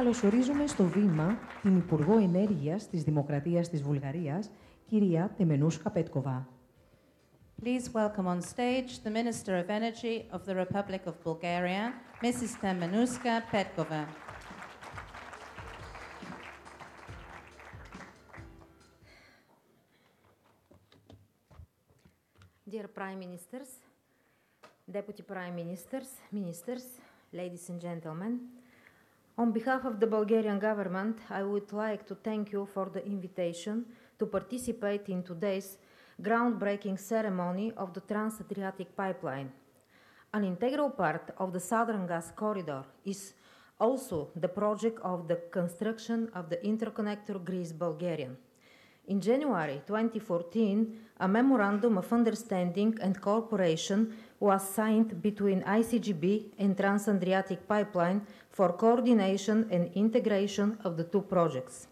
Καλωσορίζουμε στο βήμα την Υπουργό Ενέργειας της Δημοκρατίας της Βουλγαρίας, κυρία Τεμενούσκα Πέτκοβα. Please welcome on stage the Minister of Energy of the Republic of Bulgaria, Mrs. Temenuska Petkova. Dear Prime Ministers, Deputy Prime Ministers, Ministers, ladies and gentlemen, on behalf of the Bulgarian government, I would like to thank you for the invitation to participate in today's groundbreaking ceremony of the Trans-Adriatic Pipeline. An integral part of the Southern Gas Corridor is also the project of the construction of the interconnector Greece-Bulgarian. In January 2014, a memorandum of understanding and cooperation was signed between ICGB and Trans-Adriatic Pipeline for coordination and integration of the two projects.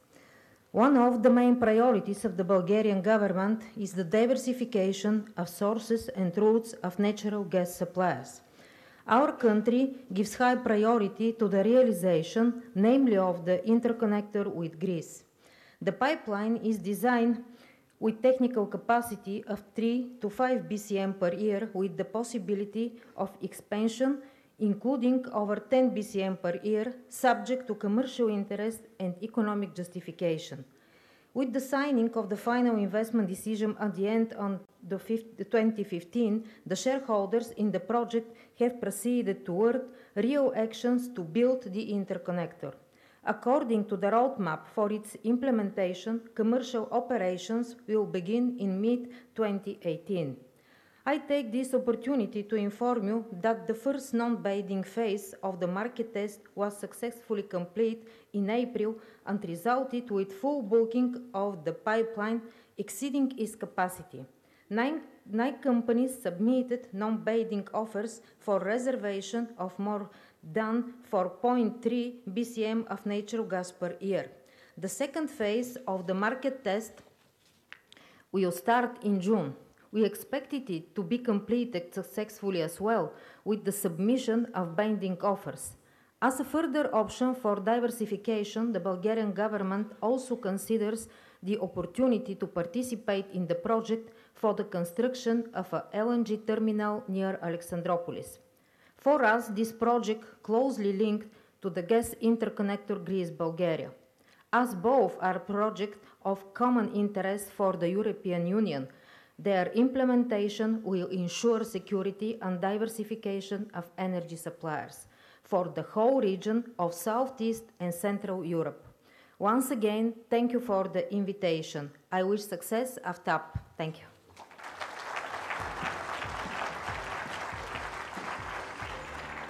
One of the main priorities of the Bulgarian government is the diversification of sources and routes of natural gas supplies. Our country gives high priority to the realization, namely of the interconnector with Greece. The pipeline is designed with technical capacity of 3 to 5 BCM per year with the possibility of expansion including over 10 BCM per year subject to commercial interest and economic justification. With the signing of the final investment decision at the end of the 2015, the shareholders in the project have proceeded toward real actions to build the interconnector. According to the roadmap for its implementation, commercial operations will begin in mid-2018. I take this opportunity to inform you that the first non-binding phase of the market test was successfully complete in April and resulted with full booking of the pipeline exceeding its capacity. Nine, nine companies submitted non-binding offers for reservation of more than 4.3 BCM of natural gas per year. The second phase of the market test will start in June. We expected it to be completed successfully as well with the submission of binding offers. As a further option for diversification, the Bulgarian government also considers the opportunity to participate in the project for the construction of a LNG terminal near Alexandropolis. For us, this project closely linked to the gas interconnector Greece-Bulgaria. As both are projects of common interest for the European Union, their implementation will ensure security and diversification of energy suppliers for the whole region of Southeast and Central Europe. Once again, thank you for the invitation. I wish success of TAP. Thank you.